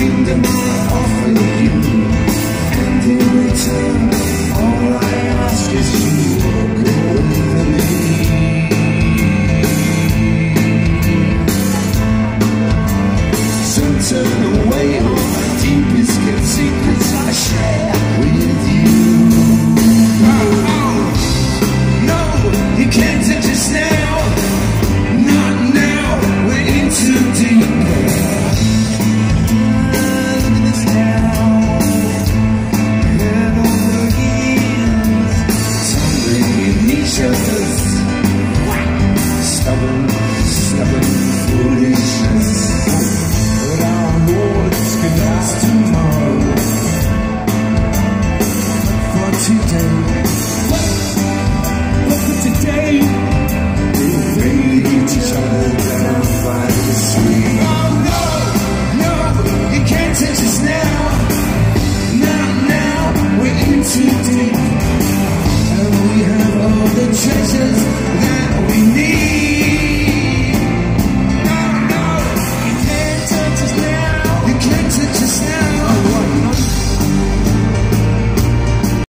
kingdom I righteousness Stubborn, stubborn foolishness But our words can last tomorrow. For today.